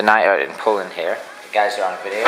tonight night out in Poland here. The guys are on video.